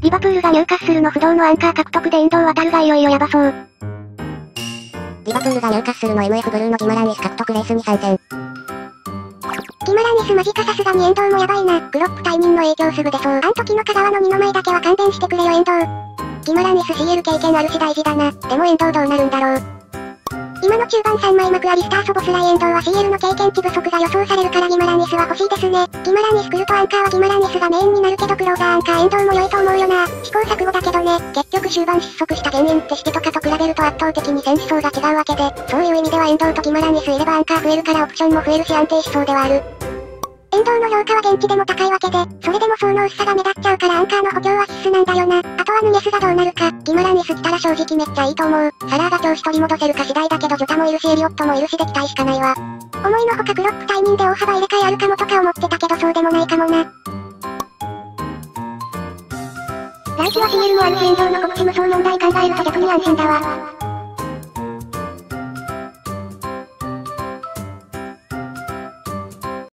リバプールがニューカッスルの不動のアンカー獲得で遠藤航がいよいよやばそう。リバプールがニューカッスルの MF ブルーノギマランイス獲得レースに参戦。ギマランイスマジかさすがに遠藤もやばいな。クロップ退任の影響すぐ出そう。あん時の香川の二の舞だけは勘弁してくれよ遠藤。ギマランイス CL 経験あるし大事だな。でも遠藤どうなるんだろう。今の中盤3枚マクアリスターソボスライ遠藤は CL の経験値不足が予想されるからギマランイスは欲しいですね。ギマランイス来るとアンカーはギマランイスがメインになるけどクローザーアンカーエンドウも良いと思うよな。試行錯誤だけどね。結局終盤失速した原因ってシティとかと比べると圧倒的に選手層が違うわけで、そういう意味ではエンドウとギマランイスいればアンカー増えるからオプションも増えるし安定しそうではある。遠藤の評価は現地でも高いわけで、それでも層の薄さが目立っちゃうからアンカーの補強は必須なんだよな。あとはヌネスがどうなるか。ギマランイス来たら正直めっちゃいいと思う。サラーが調子取り戻せるか次第だけどジョタもいるしエリオットもいるしで期待しかないわ。思いのほかクロップ退任で大幅入れ替えあるかもとか思ってたけどそうでもないかもな。来季は CL もあるし遠藤の告知無双問題考えると逆に安心だわ。